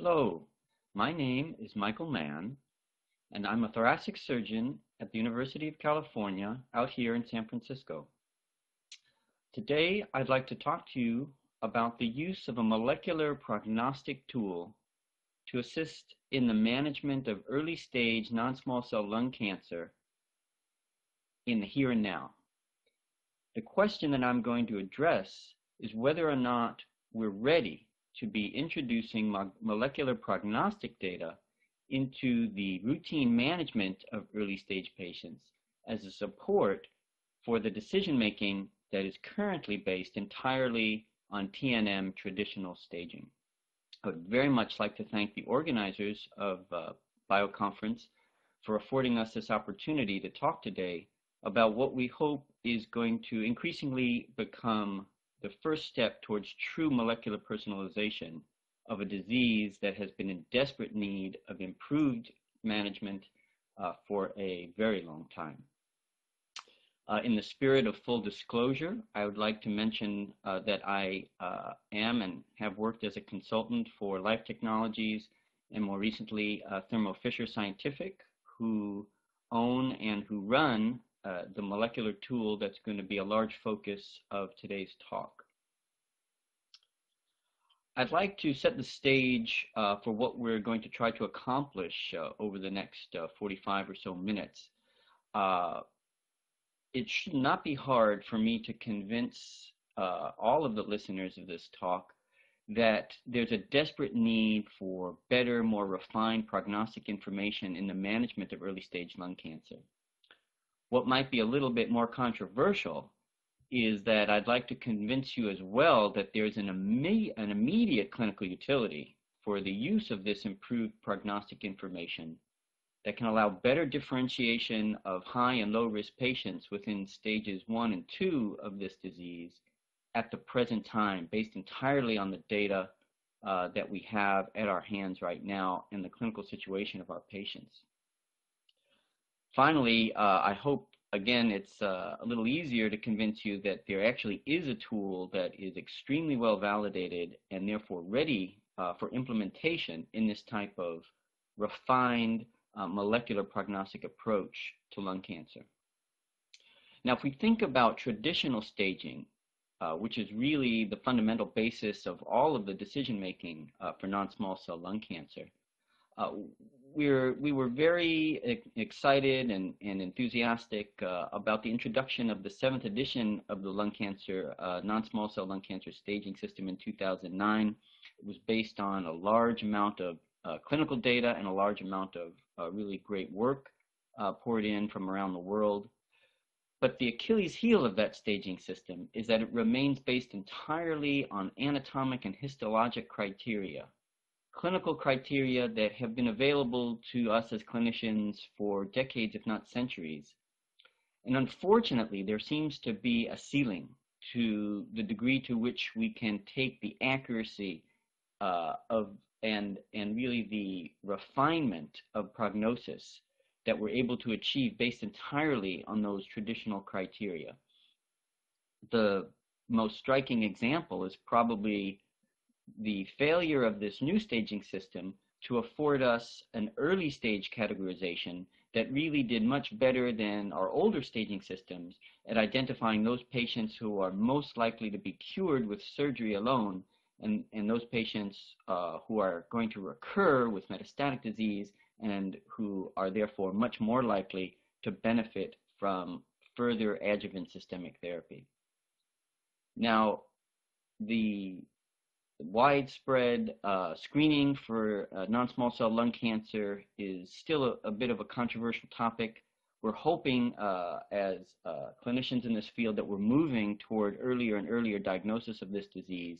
Hello, my name is Michael Mann, and I'm a thoracic surgeon at the University of California out here in San Francisco. Today, I'd like to talk to you about the use of a molecular prognostic tool to assist in the management of early stage non-small cell lung cancer in the here and now. The question that I'm going to address is whether or not we're ready to be introducing mo molecular prognostic data into the routine management of early stage patients as a support for the decision making that is currently based entirely on TNM traditional staging. I would very much like to thank the organizers of uh, BioConference for affording us this opportunity to talk today about what we hope is going to increasingly become the first step towards true molecular personalization of a disease that has been in desperate need of improved management uh, for a very long time. Uh, in the spirit of full disclosure, I would like to mention uh, that I uh, am and have worked as a consultant for Life Technologies and more recently uh, Thermo Fisher Scientific, who own and who run uh, the molecular tool that's going to be a large focus of today's talk. I'd like to set the stage uh, for what we're going to try to accomplish uh, over the next uh, 45 or so minutes. Uh, it should not be hard for me to convince all of the listeners of this talk that there's a desperate need for better, more refined prognostic information in the management of early stage lung cancer. What might be a little bit more controversial is that I'd like to convince you as well that there's an, imme an immediate clinical utility for the use of this improved prognostic information that can allow better differentiation of high and low risk patients within stages one and two of this disease at the present time based entirely on the data uh, that we have at our hands right now and the clinical situation of our patients. Finally, uh, I hope, again, it's uh, a little easier to convince you that there actually is a tool that is extremely well validated and therefore ready uh, for implementation in this type of refined uh, molecular prognostic approach to lung cancer. Now, if we think about traditional staging, uh, which is really the fundamental basis of all of the decision making uh, for non-small cell lung cancer, uh, we're, we were very excited and, and enthusiastic uh, about the introduction of the seventh edition of the lung cancer, uh, non-small cell lung cancer staging system in 2009. It was based on a large amount of uh, clinical data and a large amount of uh, really great work poured in from around the world. But the Achilles heel of that staging system is that it remains based entirely on anatomic and histologic criteria clinical criteria that have been available to us as clinicians for decades, if not centuries. And unfortunately, there seems to be a ceiling to the degree to which we can take the accuracy uh, of and and really the refinement of prognosis that we're able to achieve based entirely on those traditional criteria. The most striking example is probably the failure of this new staging system to afford us an early stage categorization that really did much better than our older staging systems at identifying those patients who are most likely to be cured with surgery alone and, and those patients uh, who are going to recur with metastatic disease and who are therefore much more likely to benefit from further adjuvant systemic therapy. Now, the widespread uh, screening for uh, non-small cell lung cancer is still a, a, bit of a controversial topic. We're hoping uh, as uh, clinicians in this field that we're moving toward earlier and earlier diagnosis of this disease.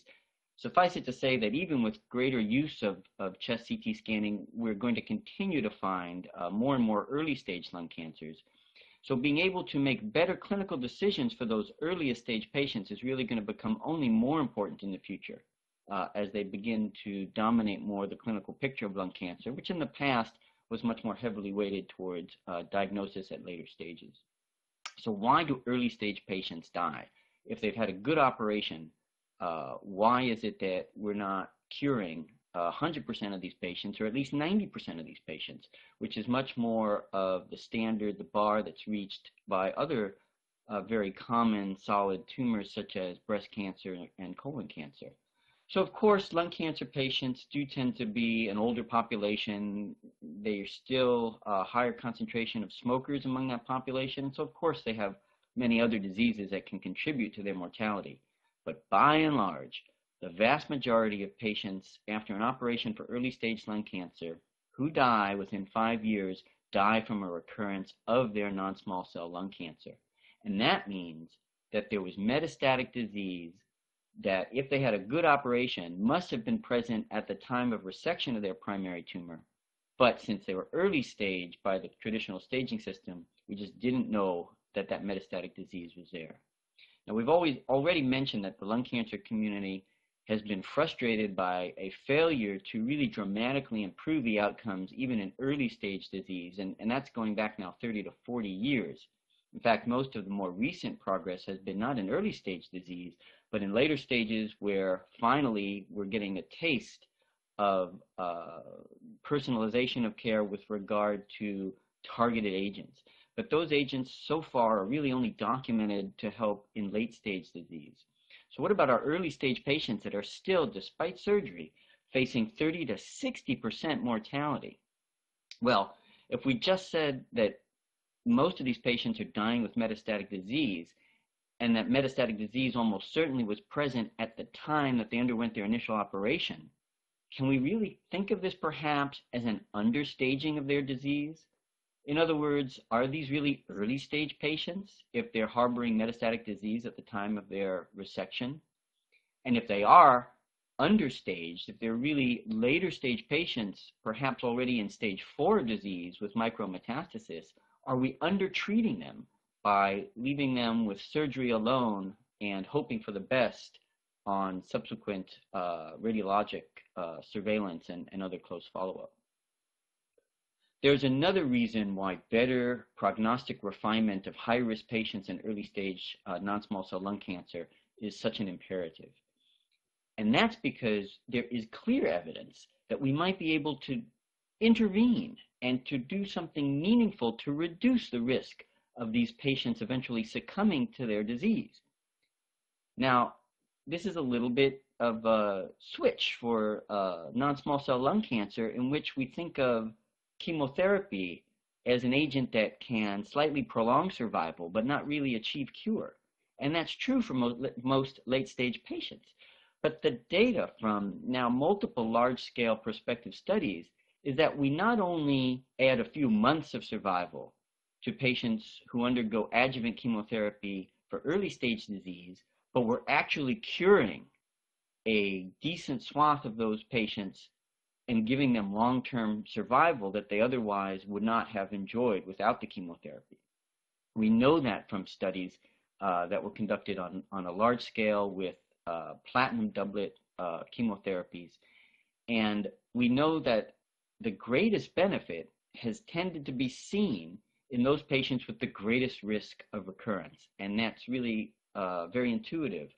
Suffice it to say that even with greater use of, of chest CT scanning, we're going to continue to find uh, more and more early stage lung cancers. So being able to make better clinical decisions for those earliest stage patients is really going to become only more important in the future uh, as they begin to dominate more the clinical picture of lung cancer, which in the past was much more heavily weighted towards uh, diagnosis at later stages. So why do early stage patients die? If they've had a good operation, uh, why is it that we're not curing 100% of these patients, or at least 90% of these patients, which is much more of the standard, the bar that's reached by other uh, very common solid tumors such as breast cancer and colon cancer. So of course, lung cancer patients do tend to be an older population. They're still a higher concentration of smokers among that population. So of course, they have many other diseases that can contribute to their mortality. But by and large, the vast majority of patients after an operation for early stage lung cancer who die within five years die from a recurrence of their non-small cell lung cancer. And that means that there was metastatic disease that if they had a good operation must have been present at the time of resection of their primary tumor. But since they were early stage by the traditional staging system, we just didn't know that that metastatic disease was there. Now we've always already mentioned that the lung cancer community has been frustrated by a failure to really dramatically improve the outcomes even in early stage disease, and, and that's going back now 30 to 40 years. In fact, most of the more recent progress has been not in early stage disease, but in later stages where finally we're getting a taste of uh, personalization of care with regard to targeted agents. But those agents so far are really only documented to help in late stage disease. So what about our early stage patients that are still, despite surgery, facing 30 to 60% mortality? Well, if we just said that most of these patients are dying with metastatic disease, and that metastatic disease almost certainly was present at the time that they underwent their initial operation, can we really think of this perhaps as an understaging of their disease? In other words, are these really early stage patients if they're harboring metastatic disease at the time of their resection? And if they are understaged, if they're really later stage patients, perhaps already in stage four disease with micrometastasis, are we undertreating them by leaving them with surgery alone and hoping for the best on subsequent uh, radiologic uh, surveillance and, and other close follow-up. There's another reason why better prognostic refinement of high-risk patients in early stage uh, non-small cell lung cancer is such an imperative. And that's because there is clear evidence that we might be able to intervene and to do something meaningful to reduce the risk of these patients eventually succumbing to their disease. Now, this is a little bit of a switch for uh, non-small cell lung cancer in which we think of chemotherapy as an agent that can slightly prolong survival but not really achieve cure. And that's true for most, most late-stage patients. But the data from now multiple large-scale prospective studies is that we not only add a few months of survival to patients who undergo adjuvant chemotherapy for early stage disease, but we're actually curing a decent swath of those patients and giving them long-term survival that they otherwise would not have enjoyed without the chemotherapy. We know that from studies uh, that were conducted on, on a large scale with uh, platinum doublet uh, chemotherapies. And we know that the greatest benefit has tended to be seen in those patients with the greatest risk of recurrence. And that's really uh, very intuitive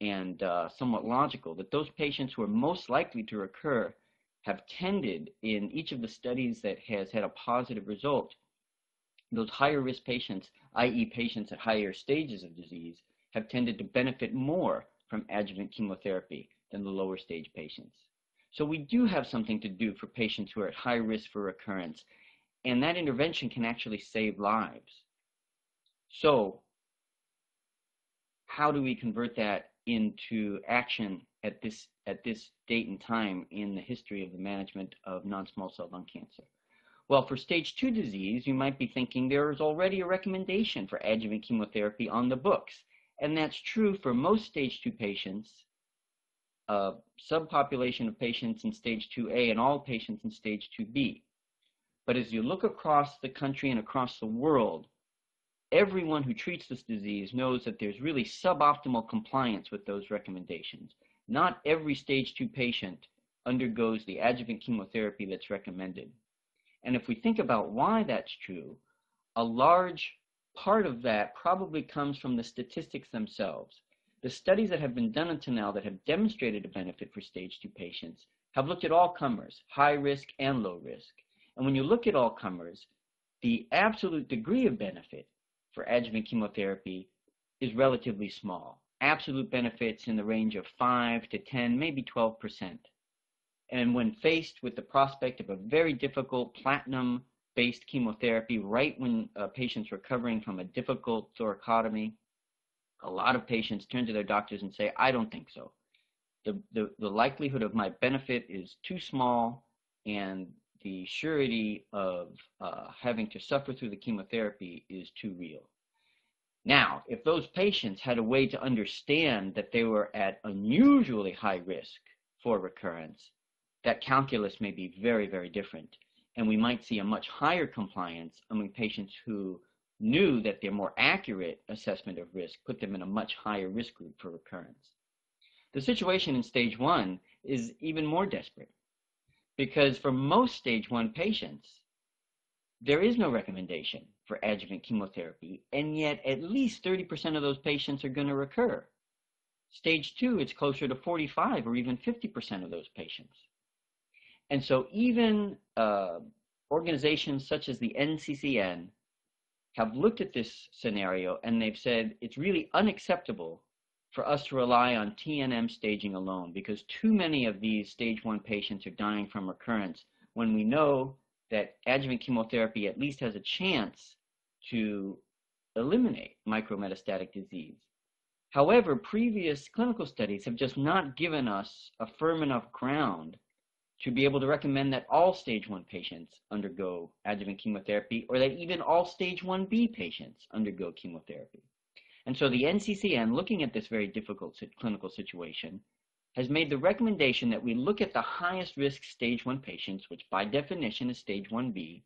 and uh, somewhat logical that those patients who are most likely to recur have tended in each of the studies that has had a positive result, those higher risk patients, i.e. patients at higher stages of disease, have tended to benefit more from adjuvant chemotherapy than the lower stage patients. So we do have something to do for patients who are at high risk for recurrence and that intervention can actually save lives. So how do we convert that into action at this at this date and time in the history of the management of non-small cell lung cancer? Well, for stage two disease, you might be thinking there is already a recommendation for adjuvant chemotherapy on the books. And that's true for most stage two patients, a subpopulation of patients in stage 2A and all patients in stage 2B. But as you look across the country and across the world, everyone who treats this disease knows that there's really suboptimal compliance with those recommendations. Not every stage 2 patient undergoes the adjuvant chemotherapy that's recommended. And if we think about why that's true, a large part of that probably comes from the statistics themselves. The studies that have been done until now that have demonstrated a benefit for stage 2 patients have looked at all comers, high risk and low risk. And when you look at all comers, the absolute degree of benefit for adjuvant chemotherapy is relatively small. Absolute benefits in the range of 5 to 10, maybe 12%. And when faced with the prospect of a very difficult platinum based chemotherapy right when a patient's recovering from a difficult thoracotomy, a lot of patients turn to their doctors and say, I don't think so. The, the, the likelihood of my benefit is too small, and the surety of uh, having to suffer through the chemotherapy is too real. Now, if those patients had a way to understand that they were at unusually high risk for recurrence, that calculus may be very, very different. And we might see a much higher compliance among patients who knew that their more accurate assessment of risk put them in a much higher risk group for recurrence. The situation in stage one is even more desperate because for most stage one patients, there is no recommendation for adjuvant chemotherapy, and yet at least 30% of those patients are going to recur. Stage two, it's closer to 45 or even 50% of those patients. And so even uh, organizations such as the NCCN have looked at this scenario and they've said it's really unacceptable for us to rely on TNM staging alone because too many of these stage one patients are dying from recurrence when we know that adjuvant chemotherapy at least has a chance to eliminate micrometastatic disease. However, previous clinical studies have just not given us a firm enough ground to be able to recommend that all stage 1 patients undergo adjuvant chemotherapy or that even all stage 1B patients undergo chemotherapy. And so the NCCN, looking at this very difficult clinical situation, has made the recommendation that we look at the highest risk stage 1 patients, which by definition is stage 1B,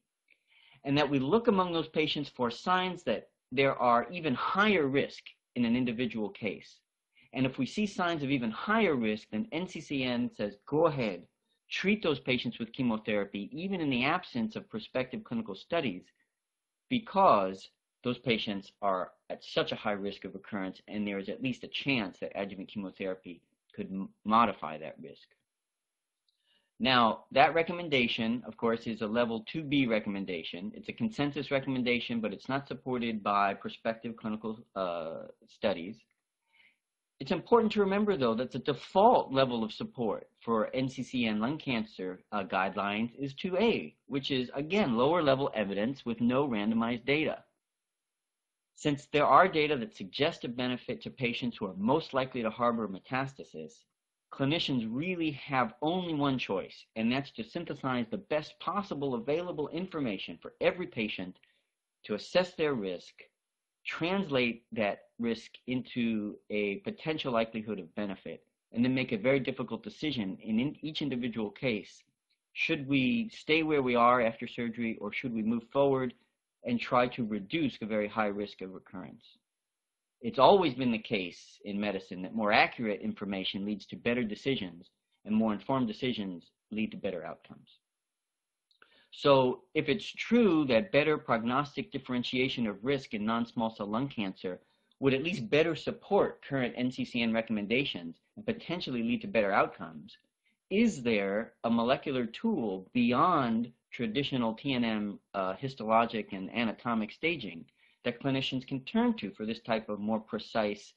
and that we look among those patients for signs that there are even higher risk in an individual case. And if we see signs of even higher risk, then NCCN says, go ahead, treat those patients with chemotherapy, even in the absence of prospective clinical studies, because those patients are at such a high risk of recurrence, and there is at least a chance that adjuvant chemotherapy could modify that risk. Now, that recommendation, of course, is a level 2B recommendation. It's a consensus recommendation, but it's not supported by prospective clinical uh, studies. It's important to remember, though, that the default level of support for NCCN lung cancer uh, guidelines is 2A, which is, again, lower level evidence with no randomized data. Since there are data that suggest a benefit to patients who are most likely to harbor metastasis, clinicians really have only one choice, and that's to synthesize the best possible available information for every patient to assess their risk translate that risk into a potential likelihood of benefit, and then make a very difficult decision in, each individual case. Should we stay where we are after surgery, or should we move forward and try to reduce the very high risk of recurrence? It's always been the case in medicine that more accurate information leads to better decisions, and more informed decisions lead to better outcomes. So if it's true that better prognostic differentiation of risk in non-small cell lung cancer would at least better support current NCCN recommendations and potentially lead to better outcomes, is there a molecular tool beyond traditional TNM uh, histologic and anatomic staging that clinicians can turn to for this type of more precise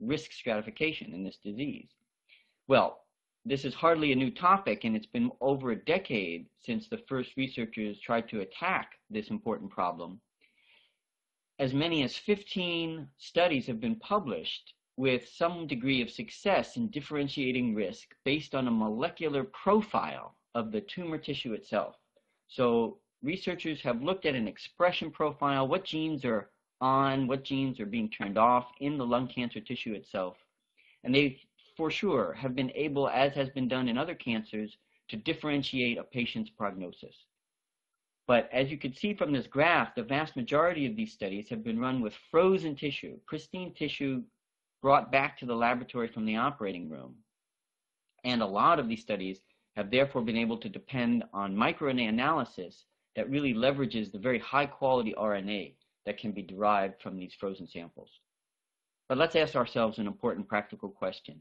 risk stratification in this disease? Well, this is hardly a new topic, and it's been over a decade since the first researchers tried to attack this important problem. As many as 15 studies have been published with some degree of success in differentiating risk based on a molecular profile of the tumor tissue itself. So researchers have looked at an expression profile, what genes are on, what genes are being turned off in the lung cancer tissue itself. And they for sure, have been able, as has been done in other cancers, to differentiate a patient's prognosis. But as you can see from this graph, the vast majority of these studies have been run with frozen tissue, pristine tissue brought back to the laboratory from the operating room. And a lot of these studies have therefore been able to depend on microRNA analysis that really leverages the very high quality RNA that can be derived from these frozen samples. But let's ask ourselves an important practical question.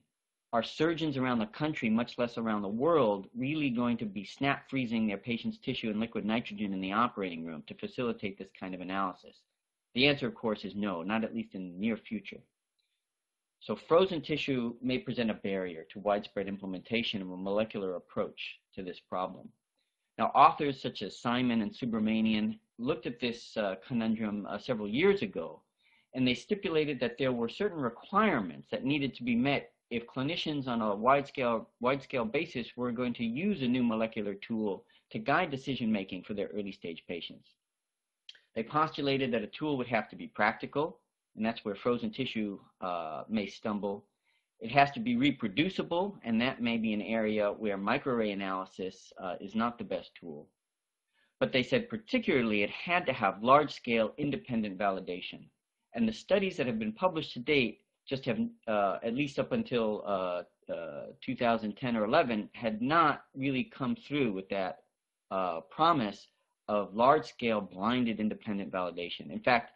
Are surgeons around the country, much less around the world, really going to be snap freezing their patient's tissue and liquid nitrogen in the operating room to facilitate this kind of analysis? The answer, of course, is no, not at least in the near future. So frozen tissue may present a barrier to widespread implementation of a molecular approach to this problem. Now, authors such as Simon and Subramanian looked at this uh, conundrum uh, several years ago, and they stipulated that there were certain requirements that needed to be met if clinicians on a wide scale, wide scale basis were going to use a new molecular tool to guide decision making for their early stage patients. They postulated that a tool would have to be practical, and that's where frozen tissue uh, may stumble. It has to be reproducible, and that may be an area where microarray analysis uh, is not the best tool. But they said particularly it had to have large-scale independent validation. And the studies that have been published to date just have, uh, at least up until uh, uh, 2010 or 11, had not really come through with that uh, promise of large-scale blinded independent validation. In fact,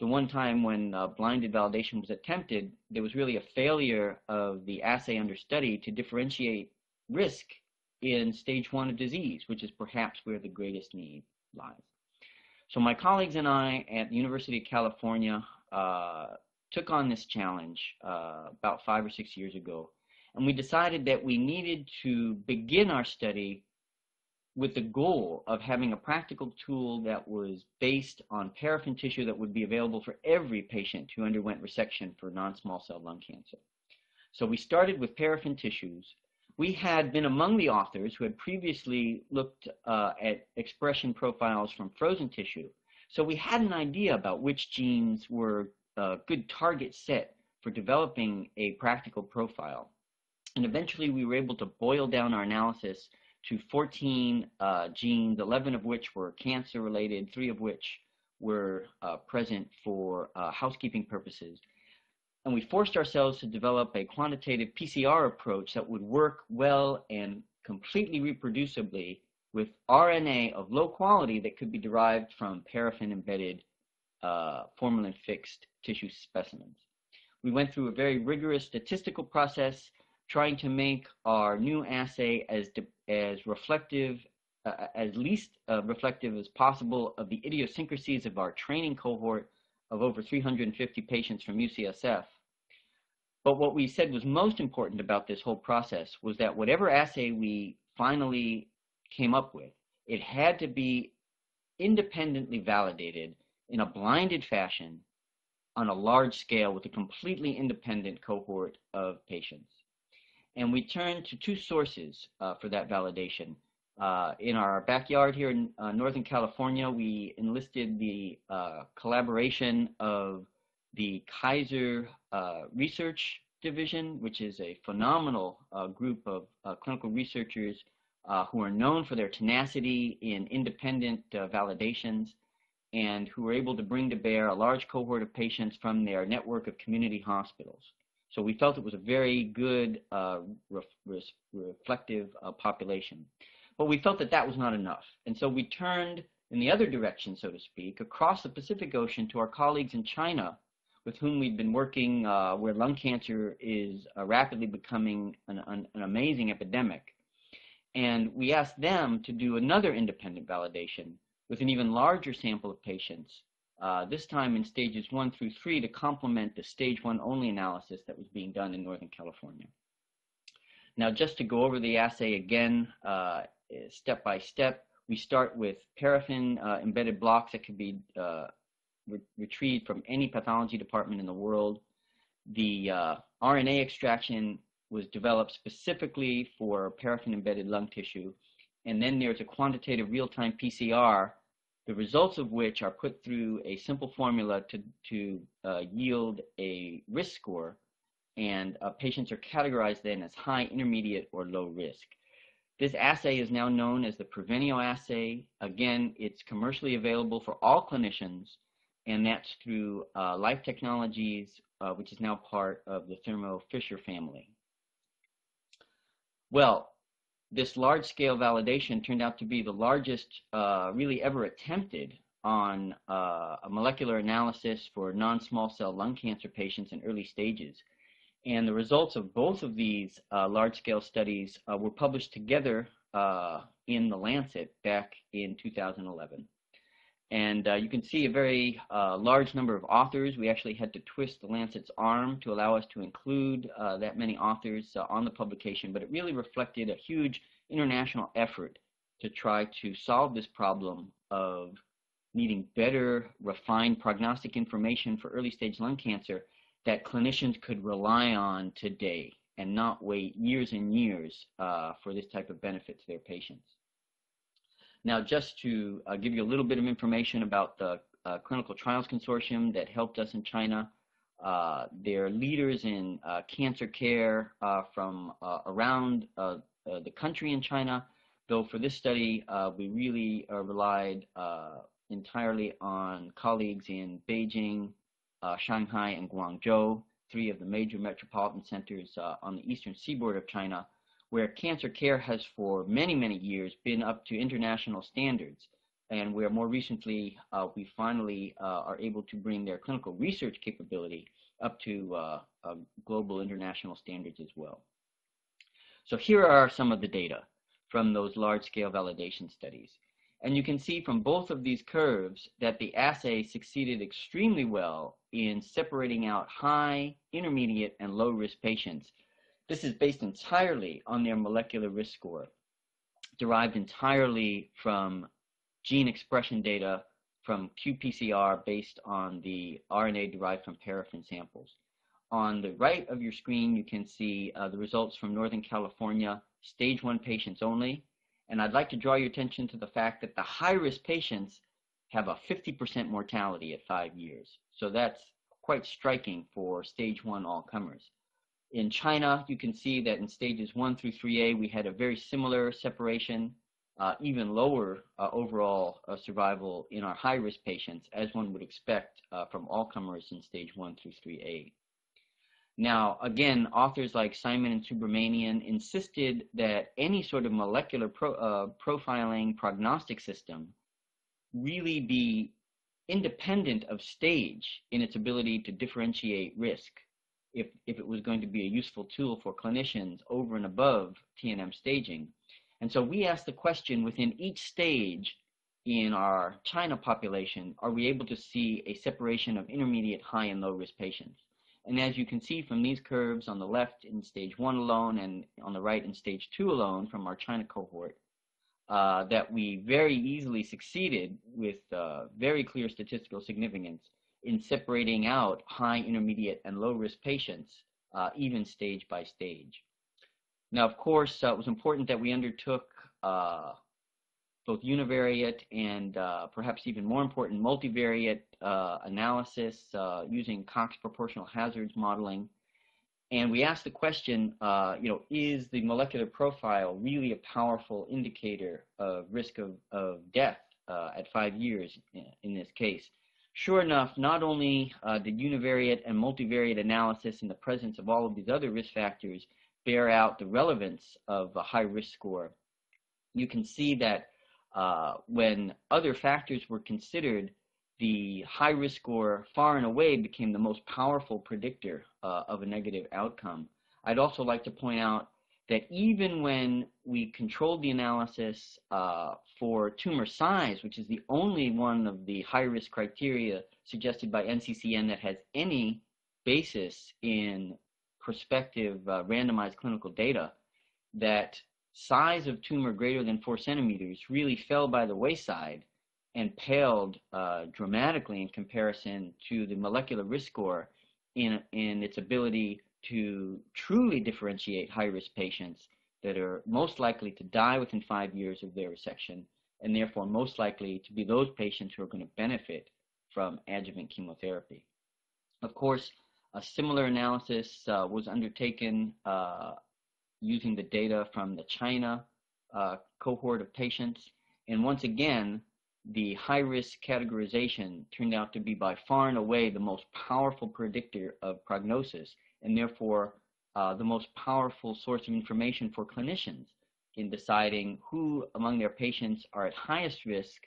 the one time when uh, blinded validation was attempted, there was really a failure of the assay under study to differentiate risk in stage one of disease, which is perhaps where the greatest need lies. So my colleagues and I at the University of California uh, took on this challenge uh, about five or six years ago, and we decided that we needed to begin our study with the goal of having a practical tool that was based on paraffin tissue that would be available for every patient who underwent resection for non-small cell lung cancer. So we started with paraffin tissues. We had been among the authors who had previously looked uh, at expression profiles from frozen tissue. So we had an idea about which genes were a good target set for developing a practical profile. And eventually we were able to boil down our analysis to 14 uh, genes, 11 of which were cancer related, three of which were uh, present for uh, housekeeping purposes. And we forced ourselves to develop a quantitative PCR approach that would work well and completely reproducibly with RNA of low quality that could be derived from paraffin embedded uh, formalin fixed tissue specimens. We went through a very rigorous statistical process trying to make our new assay as, as reflective, uh, as least uh, reflective as possible of the idiosyncrasies of our training cohort of over 350 patients from UCSF. But what we said was most important about this whole process was that whatever assay we finally came up with, it had to be independently validated in a blinded fashion on a large scale with a completely independent cohort of patients. And we turned to two sources uh, for that validation. Uh, in our backyard here in uh, Northern California, we enlisted the uh, collaboration of the Kaiser uh, Research Division, which is a phenomenal uh, group of clinical researchers who are known for their tenacity in independent validations and who were able to bring to bear a large cohort of patients from their network of community hospitals. So we felt it was a very good uh, ref reflective uh, population. But we felt that that was not enough. And so we turned in the other direction, so to speak, across the Pacific Ocean to our colleagues in China with whom we've been working uh, where lung cancer is uh, rapidly becoming an, an, an amazing epidemic. And we asked them to do another independent validation with an even larger sample of patients uh, this time in stages one through three to complement the stage one only analysis that was being done in Northern California. Now, just to go over the assay again, uh, step by step, we start with paraffin uh, embedded blocks that can be uh, re retrieved from any pathology department in the world. The uh, RNA extraction was developed specifically for paraffin embedded lung tissue. And then there's a quantitative real-time PCR the results of which are put through a simple formula to, to uh, yield a risk score, and uh, patients are categorized then as high, intermediate, or low risk. This assay is now known as the Pervenio assay. Again, it's commercially available for all clinicians, and that's through uh, Life Technologies, uh, which is now part of the Thermo Fisher family. Well, this large scale validation turned out to be the largest uh, really ever attempted on uh, a molecular analysis for non-small cell lung cancer patients in early stages. And the results of both of these uh, large-scale studies uh, were published together uh, in The Lancet back in 2011. And uh, you can see a very uh, large number of authors. We actually had to twist the Lancet's arm to allow us to include uh, that many authors on the publication, but it really reflected a huge international effort to try to solve this problem of needing better, refined prognostic information for early stage lung cancer that clinicians could rely on today and not wait years and years uh, for this type of benefit to their patients. Now, just to uh, give you a little bit of information about the uh, Clinical Trials Consortium that helped us in China, uh, they're leaders in uh, cancer care uh, from around the country in China, though for this study, we really relied entirely on colleagues in Beijing, uh, Shanghai, and Guangzhou, three of the major metropolitan centers uh, on the eastern seaboard of China, where cancer care has for many, many years been up to international standards, and where more recently uh, we finally uh, are able to bring their clinical research capability up to uh, global international standards as well. So here are some of the data from those large-scale validation studies. And you can see from both of these curves that the assay succeeded extremely well in separating out high, intermediate, and low risk patients. This is based entirely on their molecular risk score, derived entirely from gene expression data from qPCR based on the RNA derived from paraffin samples. On the right of your screen, you can see uh, the results from Northern California, stage one patients only, and I'd like to draw your attention to the fact that the high-risk patients have a 50% mortality at five years. So that's quite striking for stage one all-comers. In China, you can see that in stages one through 3A, we had a very similar separation, uh, even lower uh, overall uh, survival in our high-risk patients, as one would expect uh, from all comers in stage one through 3A. Now, again, authors like Simon and Subramanian insisted that any sort of molecular pro, uh, profiling prognostic system really be independent of stage in its ability to differentiate risk if, if it was going to be a useful tool for clinicians over and above TNM staging. And so we asked the question within each stage in our China population, are we able to see a separation of intermediate, high, and low risk patients? And as you can see from these curves on the left in stage one alone and on the right in stage two alone from our China cohort, uh, that we very easily succeeded with uh, very clear statistical significance in separating out high, intermediate, and low risk patients, uh, even stage by stage. Now, of course, uh, it was important that we undertook uh, both univariate and uh, perhaps even more important, multivariate uh, analysis uh, using Cox proportional hazards modeling. And we asked the question, you know, is the molecular profile really a powerful indicator of risk of, of death at five years in this case? Sure enough, not only uh, did univariate and multivariate analysis in the presence of all of these other risk factors bear out the relevance of a high risk score, you can see that uh, when other factors were considered, the high risk score far and away became the most powerful predictor uh, of a negative outcome. I'd also like to point out that even when we controlled the analysis uh, for tumor size, which is the only one of the high risk criteria suggested by NCCN that has any basis in prospective uh, randomized clinical data, that size of tumor greater than four centimeters really fell by the wayside and paled uh, dramatically in comparison to the molecular risk score in, in its ability to truly differentiate high-risk patients that are most likely to die within five years of their resection and therefore most likely to be those patients who are going to benefit from adjuvant chemotherapy. Of course, a similar analysis uh, was undertaken uh, using the data from the China uh, cohort of patients. And once again, the high risk categorization turned out to be by far and away the most powerful predictor of prognosis and therefore uh, the most powerful source of information for clinicians in deciding who among their patients are at highest risk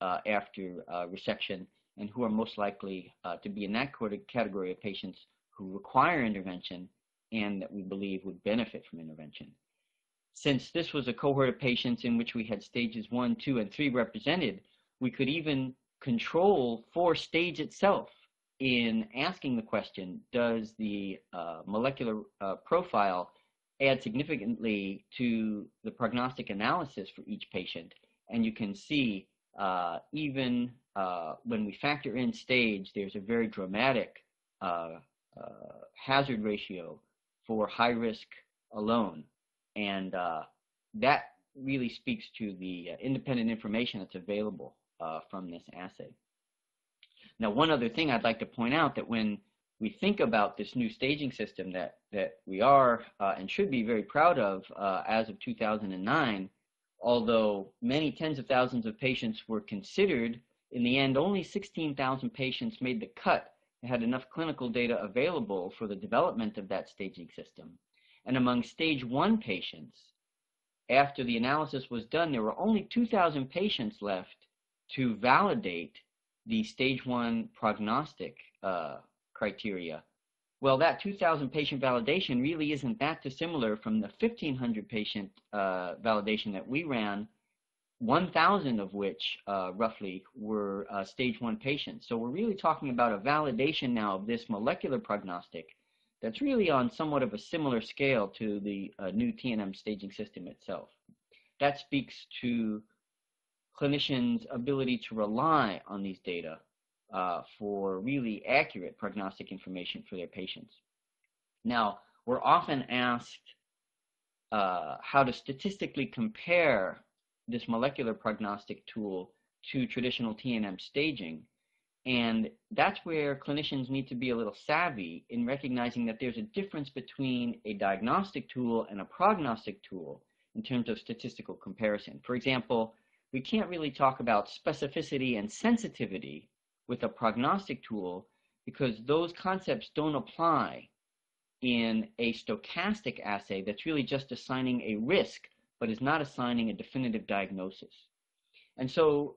uh, after uh, resection and who are most likely uh, to be in that category of patients who require intervention and that we believe would benefit from intervention. Since this was a cohort of patients in which we had stages one, two, and three represented, we could even control for stage itself in asking the question, does the uh, molecular uh, profile add significantly to the prognostic analysis for each patient? And you can see uh, even uh, when we factor in stage, there's a very dramatic uh, uh, hazard ratio for high risk alone. And that really speaks to the independent information that's available from this assay. Now, one other thing I'd like to point out that when we think about this new staging system that, that we are uh, and should be very proud of uh, as of 2009, although many tens of thousands of patients were considered, in the end, only 16,000 patients made the cut and had enough clinical data available for the development of that staging system. And among stage one patients, after the analysis was done, there were only 2,000 patients left to validate the stage one prognostic uh, criteria. Well, that 2,000 patient validation really isn't that dissimilar from the 1,500 patient uh, validation that we ran, 1,000 of which uh, roughly were uh, stage one patients. So we're really talking about a validation now of this molecular prognostic that's really on somewhat of a similar scale to the uh, new TNM staging system itself. That speaks to clinicians' ability to rely on these data uh, for really accurate prognostic information for their patients. Now, we're often asked uh, how to statistically compare this molecular prognostic tool to traditional TNM staging. And that's where clinicians need to be a little savvy in recognizing that there's a difference between a diagnostic tool and a prognostic tool in terms of statistical comparison. For example, we can't really talk about specificity and sensitivity with a prognostic tool because those concepts don't apply in a stochastic assay that's really just assigning a risk but is not assigning a definitive diagnosis. And so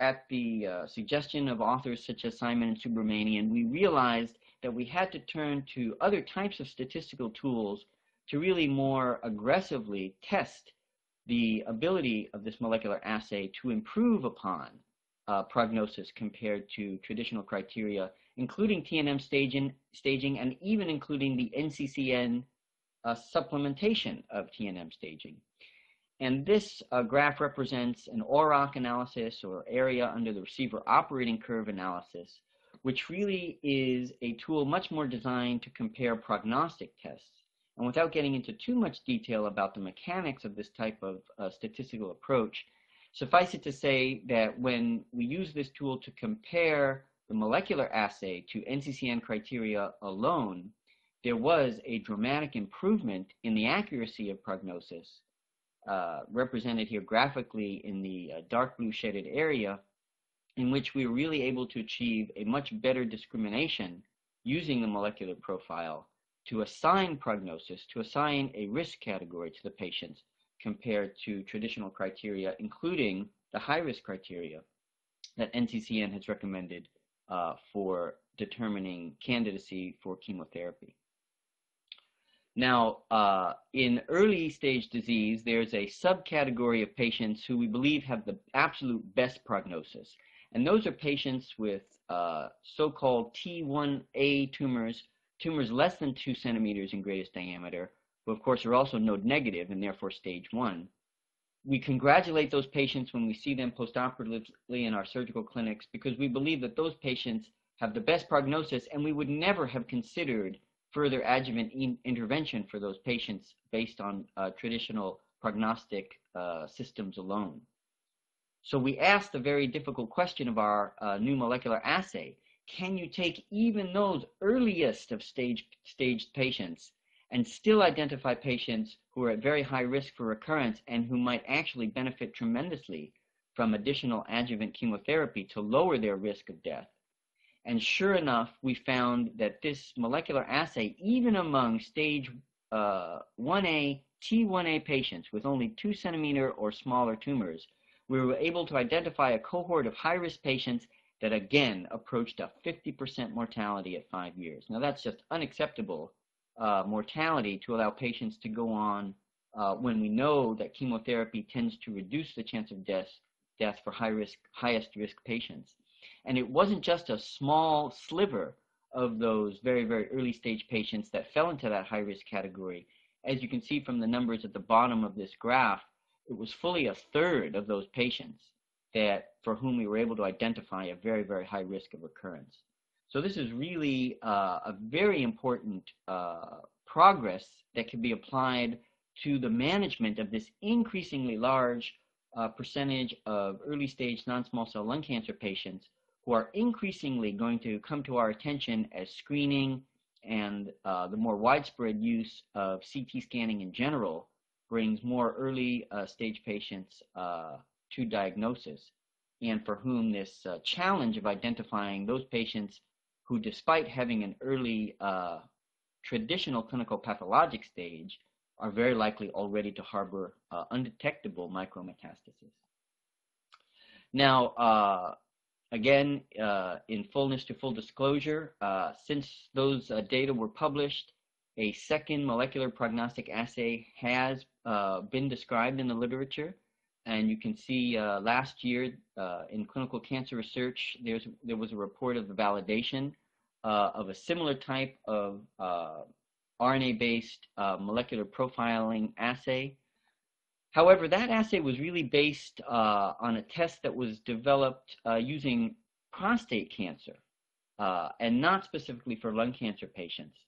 at the uh, suggestion of authors such as Simon and Subramanian, we realized that we had to turn to other types of statistical tools to really more aggressively test the ability of this molecular assay to improve upon uh, prognosis compared to traditional criteria, including TNM staging, staging and even including the NCCN uh, supplementation of TNM staging. And this uh, graph represents an AUROC analysis or area under the receiver operating curve analysis, which really is a tool much more designed to compare prognostic tests and without getting into too much detail about the mechanics of this type of uh, statistical approach, suffice it to say that when we use this tool to compare the molecular assay to NCCN criteria alone, there was a dramatic improvement in the accuracy of prognosis, uh, represented here graphically in the uh, dark blue shaded area, in which we were really able to achieve a much better discrimination using the molecular profile to assign prognosis, to assign a risk category to the patients compared to traditional criteria, including the high risk criteria that NCCN has recommended uh, for determining candidacy for chemotherapy. Now, uh, in early stage disease, there's a subcategory of patients who we believe have the absolute best prognosis. And those are patients with uh, so-called T1A tumors tumors less than 2 centimeters in greatest diameter, who of course are also node negative and therefore stage 1. We congratulate those patients when we see them postoperatively in our surgical clinics because we believe that those patients have the best prognosis and we would never have considered further adjuvant in intervention for those patients based on uh, traditional prognostic uh, systems alone. So we asked the very difficult question of our uh, new molecular assay can you take even those earliest of stage, staged patients and still identify patients who are at very high risk for recurrence and who might actually benefit tremendously from additional adjuvant chemotherapy to lower their risk of death? And sure enough, we found that this molecular assay, even among stage uh, 1A, T1A patients with only 2 centimeter or smaller tumors, we were able to identify a cohort of high risk patients that again approached a 50% mortality at five years. Now that's just unacceptable uh, mortality to allow patients to go on uh, when we know that chemotherapy tends to reduce the chance of death, death for high risk, highest risk patients. And it wasn't just a small sliver of those very, very early stage patients that fell into that high risk category. As you can see from the numbers at the bottom of this graph, it was fully a third of those patients that for whom we were able to identify a very, very high risk of recurrence. So this is really uh, a very important uh, progress that can be applied to the management of this increasingly large uh, percentage of early stage non-small cell lung cancer patients who are increasingly going to come to our attention as screening and uh, the more widespread use of CT scanning in general brings more early uh, stage patients uh, to diagnosis and for whom this uh, challenge of identifying those patients who despite having an early uh, traditional clinical pathologic stage are very likely already to harbor uh, undetectable micrometastasis. Now, Again, uh, in fullness to full disclosure, uh, since those uh, data were published, a second molecular prognostic assay has uh, been described in the literature. And you can see uh, last year uh, in clinical cancer research, there's, there was a report of the validation of a similar type of RNA-based molecular profiling assay However, that assay was really based uh, on a test that was developed uh, using prostate cancer uh, and not specifically for lung cancer patients.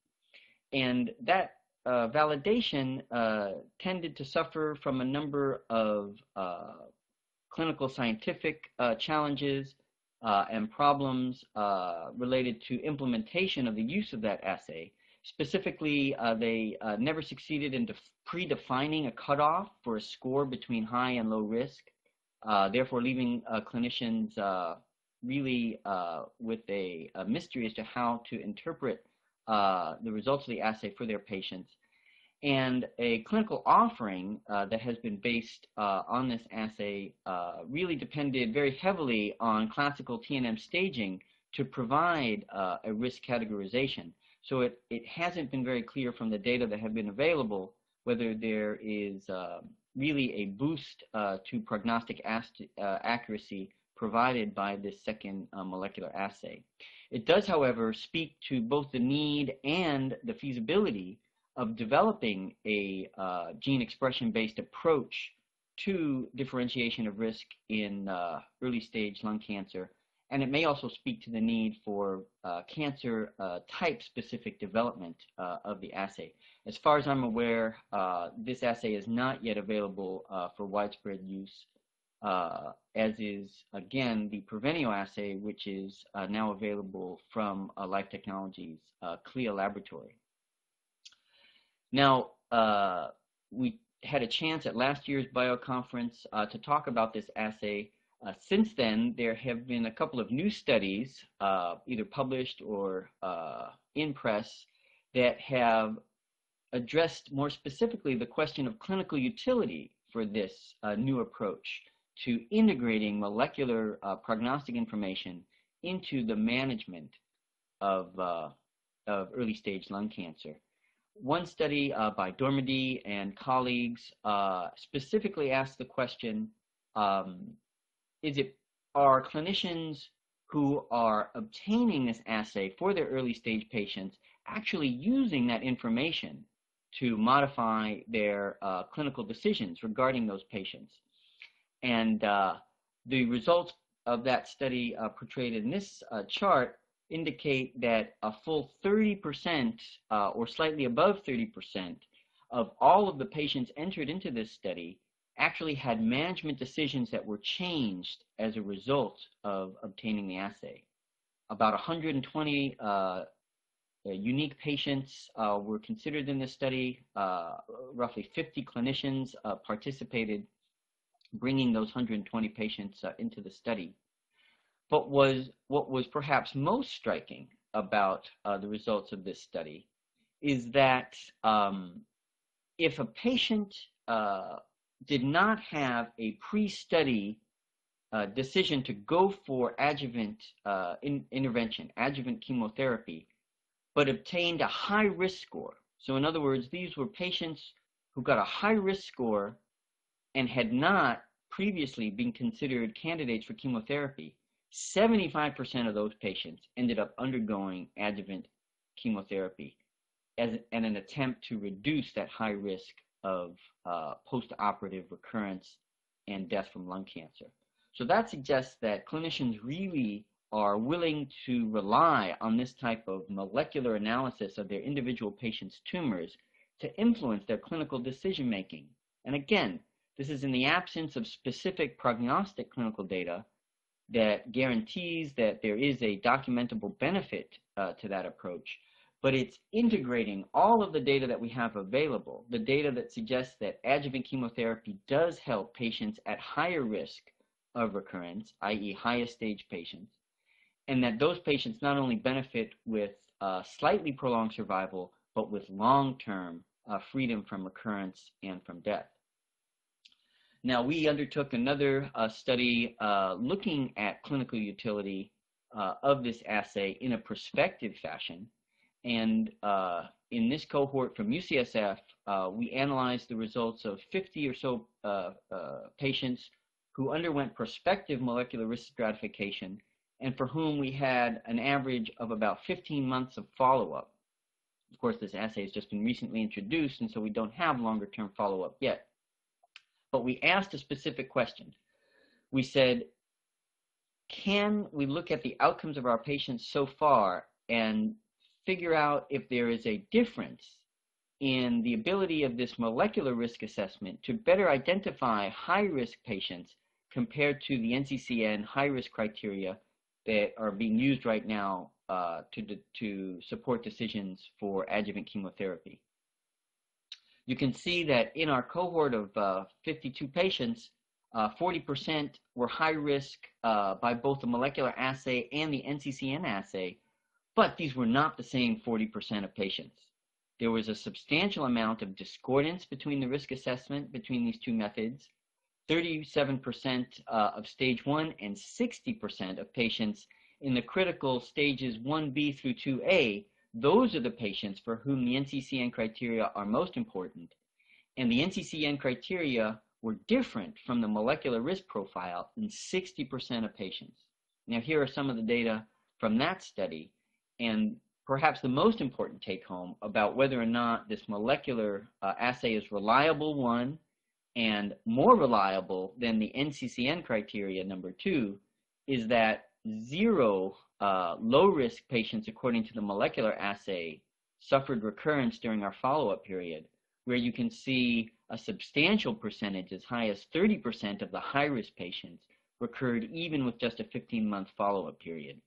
And that uh, validation uh, tended to suffer from a number of uh, clinical scientific challenges and problems related to implementation of the use of that assay. Specifically, uh, they uh, never succeeded in predefining a cutoff for a score between high and low risk, uh, therefore leaving uh, clinicians uh, really uh, with a, a, mystery as to how to interpret the results of the assay for their patients. And a clinical offering that has been based on this assay really depended very heavily on classical TNM staging to provide a risk categorization. So it, it hasn't been very clear from the data that have been available whether there is uh, really a boost uh, to prognostic uh, accuracy provided by this second uh, molecular assay. It does, however, speak to both the need and the feasibility of developing a uh, gene expression-based approach to differentiation of risk in uh, early stage lung cancer and it may also speak to the need for uh, cancer uh, type specific development uh, of the assay. As far as I'm aware, uh, this assay is not yet available for widespread use, uh, as is, again, the Pervenio assay, which is now available from Life Technologies CLIA laboratory. Now, we had a chance at last year's bioconference to talk about this assay uh, since then, there have been a couple of new studies, uh, either published or uh, in press, that have addressed more specifically the question of clinical utility for this uh, new approach to integrating molecular uh, prognostic information into the management of, uh, of early stage lung cancer. One study by Dormady and colleagues specifically asked the question, um, is it are clinicians who are obtaining this assay for their early stage patients actually using that information to modify their uh, clinical decisions regarding those patients. And uh, the results of that study uh, portrayed in this uh, chart indicate that a full 30% uh, or slightly above 30% of all of the patients entered into this study actually had management decisions that were changed as a result of obtaining the assay. About 120 uh, uh, unique patients uh, were considered in this study. Uh, roughly 50 clinicians participated, bringing those 120 patients uh, into the study. But was what was perhaps most striking about the results of this study is that um, if a patient did not have a pre-study uh, decision to go for adjuvant uh, in, intervention, adjuvant chemotherapy, but obtained a high risk score. So in other words, these were patients who got a high risk score and had not previously been considered candidates for chemotherapy. 75% of those patients ended up undergoing adjuvant chemotherapy as an attempt to reduce that high risk of uh, post-operative recurrence and death from lung cancer. So that suggests that clinicians really are willing to rely on this type of molecular analysis of their individual patients' tumors to influence their clinical decision making. And again, this is in the absence of specific prognostic clinical data that guarantees that there is a documentable benefit uh, to that approach, but it's integrating all of the data that we have available, the data that suggests that adjuvant chemotherapy does help patients at higher risk of recurrence, i.e. highest stage patients, and that those patients not only benefit with uh, slightly prolonged survival, but with long-term uh, freedom from recurrence and from death. Now, we undertook another uh, study uh, looking at clinical utility uh, of this assay in a prospective fashion. And uh, in this cohort from UCSF, uh, we analyzed the results of 50 or so uh, patients who underwent prospective molecular risk stratification and for whom we had an average of about 15 months of follow-up. Of course, this assay has just been recently introduced, and so we don't have longer-term follow-up yet. But we asked a specific question. We said, can we look at the outcomes of our patients so far and figure out if there is a difference in the ability of this molecular risk assessment to better identify high-risk patients compared to the NCCN high-risk criteria that are being used right now uh, to, to support decisions for adjuvant chemotherapy. You can see that in our cohort of uh, 52 patients, 40% uh, were high risk uh, by both the molecular assay and the NCCN assay, but these were not the same 40% of patients. There was a substantial amount of discordance between the risk assessment between these two methods, 37% uh, of stage 1 and 60% of patients in the critical stages 1B through 2A, those are the patients for whom the NCCN criteria are most important. And the NCCN criteria were different from the molecular risk profile in 60% of patients. Now, here are some of the data from that study. And perhaps the most important take home about whether or not this molecular uh, assay is reliable, one, and more reliable than the NCCN criteria, number two, is that zero uh, low risk patients, according to the molecular assay, suffered recurrence during our follow up period, where you can see a substantial percentage, as high as 30% of the high risk patients, recurred even with just a 15 month follow up period.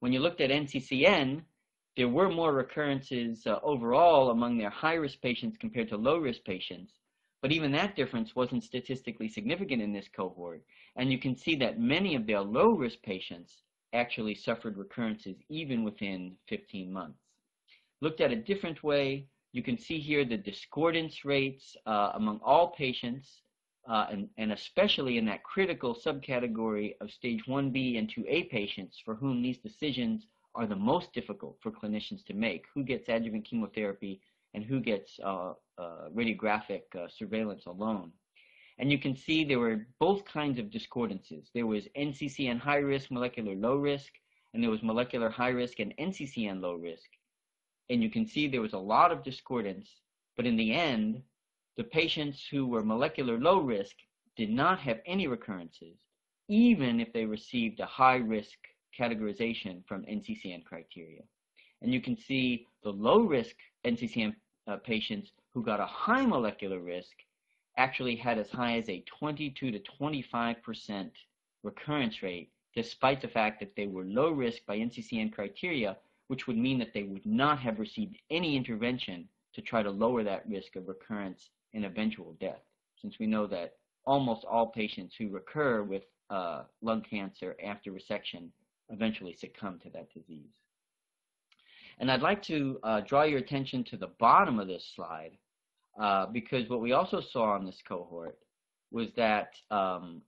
When you looked at NCCN, there were more recurrences uh, overall among their high risk patients compared to low risk patients, but even that difference wasn't statistically significant in this cohort. And you can see that many of their low risk patients actually suffered recurrences even within 15 months. Looked at a different way, you can see here the discordance rates uh, among all patients, uh, and, and, especially in that critical subcategory of stage 1B and 2A patients for whom these decisions are the most difficult for clinicians to make. Who gets adjuvant chemotherapy and who gets uh, uh, radiographic uh, surveillance alone. And you can see there were both kinds of discordances. There was NCCN high risk, molecular low risk, and there was molecular high risk and NCCN low risk. And you can see there was a lot of discordance, but in the end, the patients who were molecular low risk did not have any recurrences, even if they received a high risk categorization from NCCN criteria. And you can see the low risk NCCN uh, patients who got a high molecular risk actually had as high as a 22 to 25% recurrence rate, despite the fact that they were low risk by NCCN criteria, which would mean that they would not have received any intervention to try to lower that risk of recurrence and eventual death, since we know that almost all patients who recur with uh, lung cancer after resection eventually succumb to that disease. And I'd like to uh, draw your attention to the bottom of this slide, uh, because what we also saw in this cohort was that um,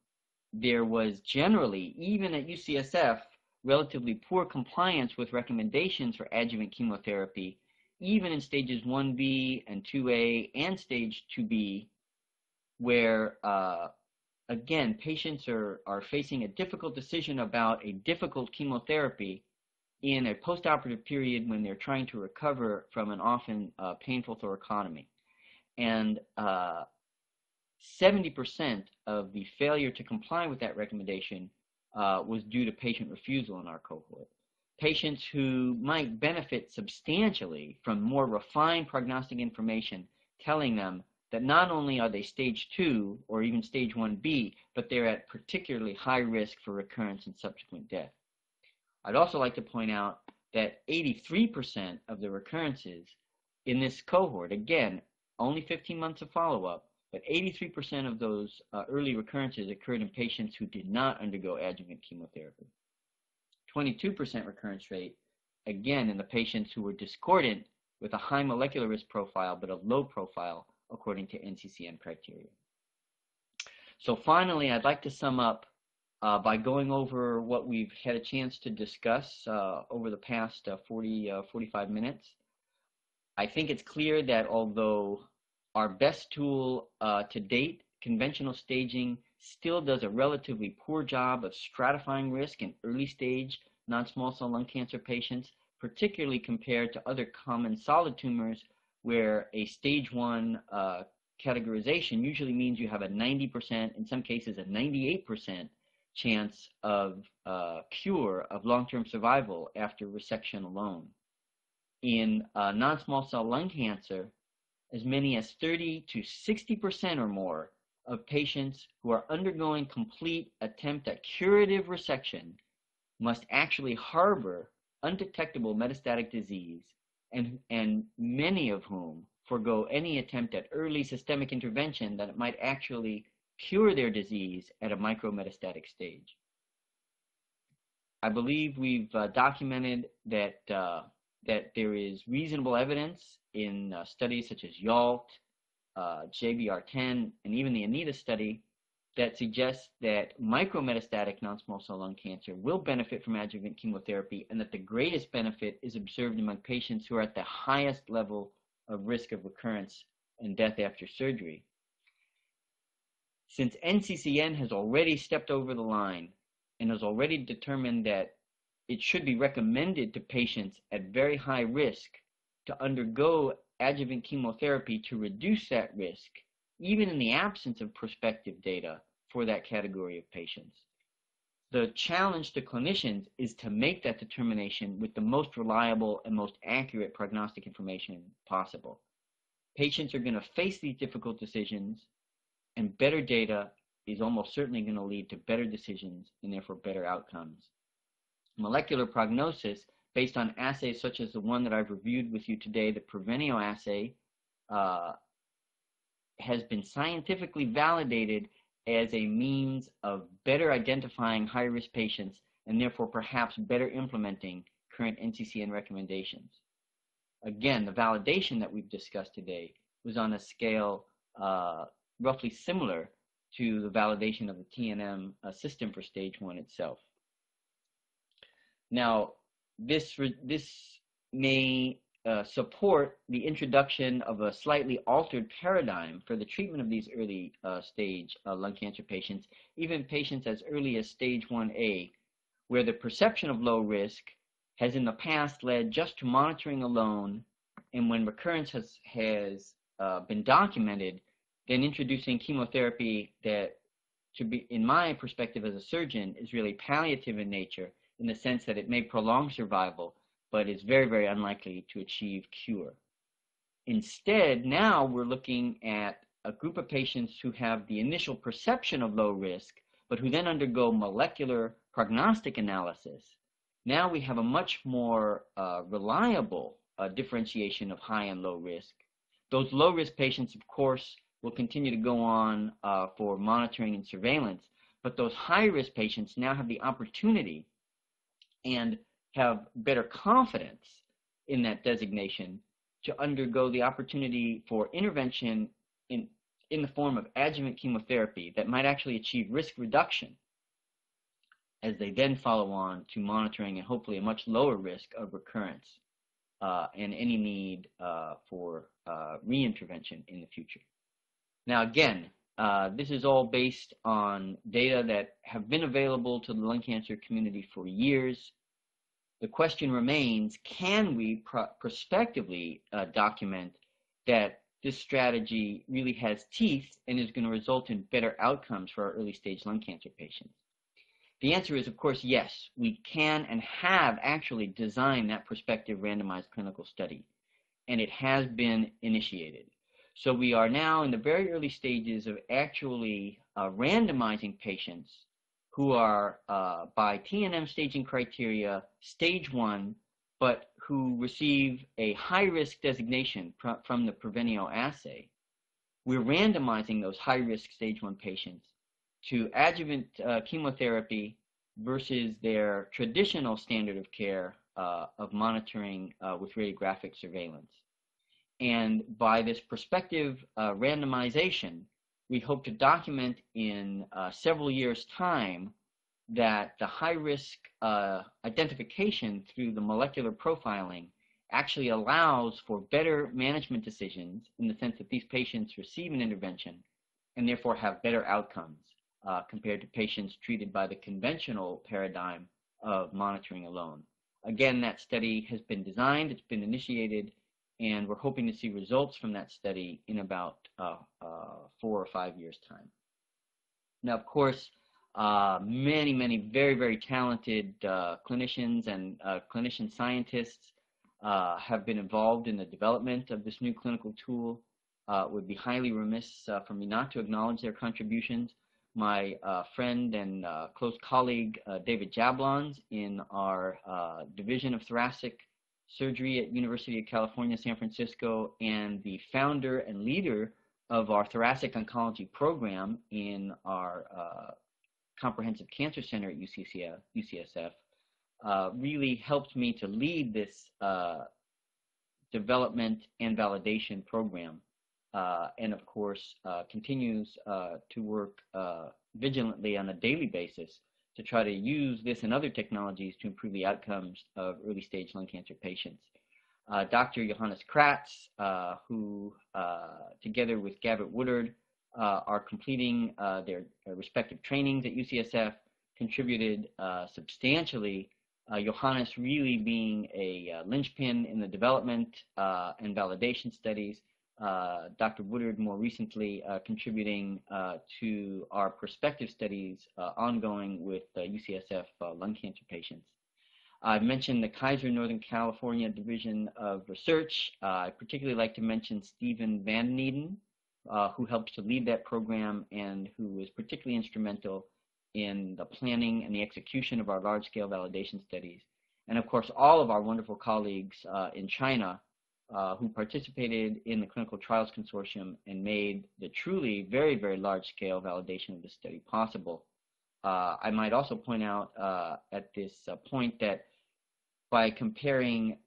there was generally, even at UCSF, relatively poor compliance with recommendations for adjuvant chemotherapy even in stages 1B and 2A and stage 2B, where uh, again, patients are, are facing a difficult decision about a difficult chemotherapy in a postoperative period when they're trying to recover from an often uh, painful thoracotomy. And uh, 70% of the failure to comply with that recommendation uh, was due to patient refusal in our cohort. Patients who might benefit substantially from more refined prognostic information telling them that not only are they stage 2 or even stage 1B, but they're at particularly high risk for recurrence and subsequent death. I'd also like to point out that 83% of the recurrences in this cohort, again, only 15 months of follow-up, but 83% of those uh, early recurrences occurred in patients who did not undergo adjuvant chemotherapy. 22% recurrence rate, again, in the patients who were discordant with a high molecular risk profile but a low profile according to NCCN criteria. So finally, I'd like to sum up uh, by going over what we've had a chance to discuss uh, over the past uh, 40, uh, 45 minutes. I think it's clear that although our best tool uh, to date, conventional staging, still does a relatively poor job of stratifying risk in early stage non-small cell lung cancer patients, particularly compared to other common solid tumors where a stage one uh, categorization usually means you have a 90%, in some cases a 98% chance of uh, cure of long-term survival after resection alone. In uh, non-small cell lung cancer, as many as 30 to 60% or more of patients who are undergoing complete attempt at curative resection must actually harbor undetectable metastatic disease and, and many of whom forego any attempt at early systemic intervention that might actually cure their disease at a micrometastatic stage. I believe we've uh, documented that, uh, that there is reasonable evidence in uh, studies such as IALT, uh, JBR10, and even the ANITA study that suggests that micrometastatic non-small cell lung cancer will benefit from adjuvant chemotherapy and that the greatest benefit is observed among patients who are at the highest level of risk of recurrence and death after surgery. Since NCCN has already stepped over the line and has already determined that it should be recommended to patients at very high risk to undergo adjuvant chemotherapy to reduce that risk, even in the absence of prospective data for that category of patients. The challenge to clinicians is to make that determination with the most reliable and most accurate prognostic information possible. Patients are going to face these difficult decisions, and better data is almost certainly going to lead to better decisions and therefore better outcomes. Molecular prognosis, based on assays such as the one that I've reviewed with you today, the Pervenio assay, uh, has been scientifically validated as a means of better identifying high-risk patients and therefore perhaps better implementing current NCCN recommendations. Again, the validation that we've discussed today was on a scale uh, roughly similar to the validation of the TNM uh, system for stage one itself. Now, this, this may uh, support the introduction of a slightly altered paradigm for the treatment of these early uh, stage uh, lung cancer patients, even patients as early as stage 1A, where the perception of low risk has in the past led just to monitoring alone, and when recurrence has, has uh, been documented, then introducing chemotherapy that, to be, in my perspective as a surgeon, is really palliative in nature in the sense that it may prolong survival but is very, very unlikely to achieve cure. Instead, now we're looking at a group of patients who have the initial perception of low risk, but who then undergo molecular prognostic analysis. Now we have a much more uh, reliable uh, differentiation of high and low risk. Those low risk patients, of course, will continue to go on uh, for monitoring and surveillance, but those high risk patients now have the opportunity and have better confidence in that designation to undergo the opportunity for intervention in, in the form of adjuvant chemotherapy that might actually achieve risk reduction as they then follow on to monitoring and hopefully a much lower risk of recurrence. uh, and any need uh, for uh, reintervention in the future. Now, again, uh, this is all based on data that have been available to the lung cancer community for years. The question remains, can we pro prospectively uh, document that this strategy really has teeth and is going to result in better outcomes for our early stage lung cancer patients? The answer is, of course, yes. We can and have actually designed that prospective randomized clinical study, and it has been initiated. So we are now in the very early stages of actually uh, randomizing patients who are, uh, by TNM staging criteria, stage one, but who receive a high-risk designation pr from the Pervenio assay. We're randomizing those high-risk stage one patients to adjuvant uh, chemotherapy versus their traditional standard of care uh, of monitoring uh, with radiographic surveillance. And by this prospective uh, randomization, we hope to document in uh, several years' time that the high risk uh, identification through the molecular profiling actually allows for better management decisions in the sense that these patients receive an intervention and therefore have better outcomes uh, compared to patients treated by the conventional paradigm of monitoring alone. Again, that study has been designed, it's been initiated, and we're hoping to see results from that study in about uh, uh, four or five years' time. Now, of course, uh, many, many very, very talented uh, clinicians and uh, clinician scientists uh, have been involved in the development of this new clinical tool. it would be highly remiss for me not to acknowledge their contributions my friend and close colleague David Jablons in our Division of Thoracic Surgery at University of California, San Francisco, and the founder and leader of our thoracic oncology program in our uh, Comprehensive Cancer Center at UCCF, UCSF, uh, really helped me to lead this development and validation program. Uh, and of course uh, continues uh, to work uh, vigilantly on a daily basis to try to use this and other technologies to improve the outcomes of early stage lung cancer patients. Uh, Dr. Johannes Kratz, uh, who together with Gavitt Woodard are completing their respective trainings at UCSF, contributed substantially uh, Johannes really being a uh, linchpin in the development uh, and validation studies, uh, Dr. Woodard more recently uh, contributing uh, to our prospective studies uh, ongoing with UCSF uh, lung cancer patients. I've mentioned the Kaiser Northern California Division of Research. I'd particularly like to mention Stephen Van Den Eeden, who helps to lead that program and who was particularly instrumental in the planning and the execution of our large-scale validation studies. And of course, all of our wonderful colleagues in China uh, who participated in the Clinical Trials Consortium and made the truly very, very large-scale validation of the study possible. Uh, I might also point out uh, at this uh, point that by comparing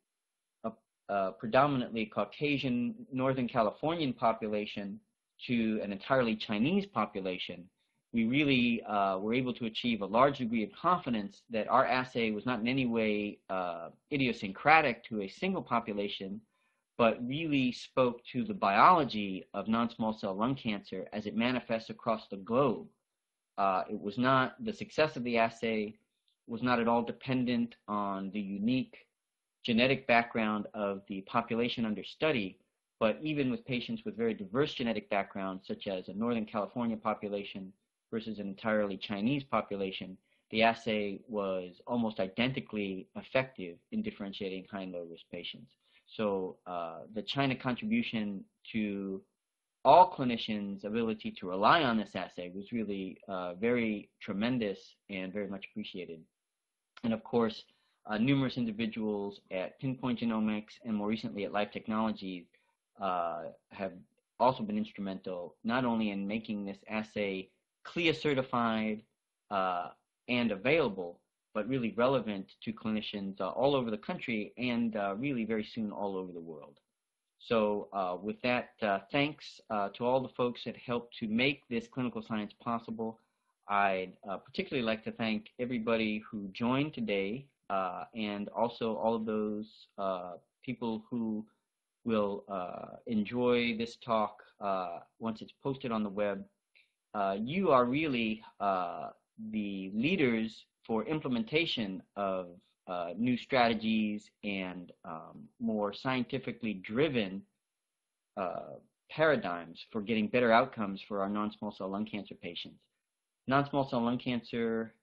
a, a, predominantly Caucasian Northern Californian population to an entirely Chinese population, we really uh, were able to achieve a large degree of confidence that our assay was not in any way uh, idiosyncratic to a single population, but really spoke to the biology of non-small cell lung cancer as it manifests across the globe. Uh, it was not, the success of the assay was not at all dependent on the unique genetic background of the population under study, but even with patients with very diverse genetic backgrounds, such as a Northern California population versus an entirely Chinese population, the assay was almost identically effective in differentiating high and low risk patients. So uh, the China contribution to all clinicians' ability to rely on this assay was really uh, very tremendous and very much appreciated. And of course, uh, numerous individuals at Pinpoint Genomics and more recently at Life Technologies uh, have also been instrumental not only in making this assay CLIA certified uh, and available, but really relevant to clinicians uh, all over the country and uh, really very soon all over the world. So uh, with that, uh, thanks uh, to all the folks that helped to make this clinical science possible. I'd uh, particularly like to thank everybody who joined today and also all of those people who will enjoy this talk once it's posted on the web. You are really the leaders for implementation of uh, new strategies and um, more scientifically driven uh, paradigms for getting better outcomes for our non-small cell lung cancer patients. Non-small cell lung cancer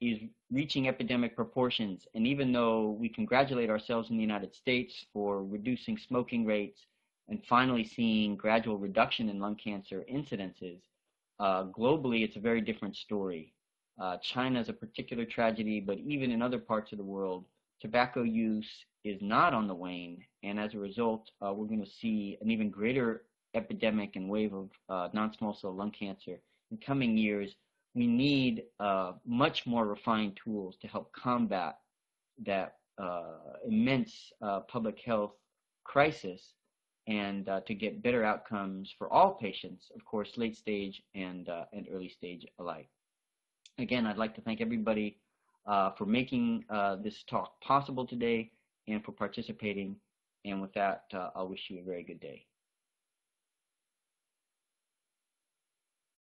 is reaching epidemic proportions. And even though we congratulate ourselves in the United States for reducing smoking rates and finally seeing gradual reduction in lung cancer incidences, uh, globally it's a very different story. Uh, China is a particular tragedy, but even in other parts of the world, tobacco use is not on the wane. And as a result, uh, we're going to see an even greater epidemic and wave of uh, non-small cell lung cancer in coming years we need uh, much more refined tools to help combat that uh, immense uh, public health crisis and uh, to get better outcomes for all patients, of course, late stage and, uh, and early stage alike. Again, I'd like to thank everybody uh, for making this talk possible today and for participating. And with that, I'll wish you a very good day.